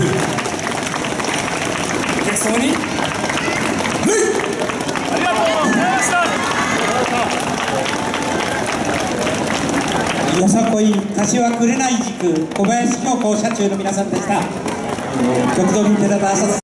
お客様に。ありがとうございました。よさこい柏紅軸小林京子社中の皆さんでした。極道民寺田